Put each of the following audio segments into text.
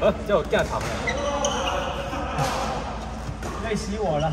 呃，叫我干场了，累死我了。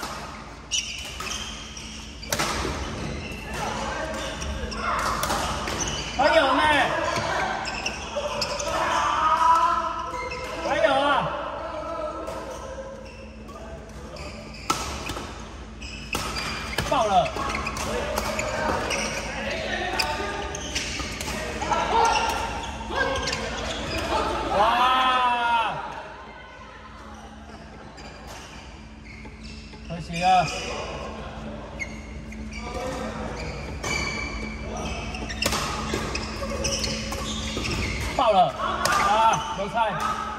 啊！爆了！啊，油菜。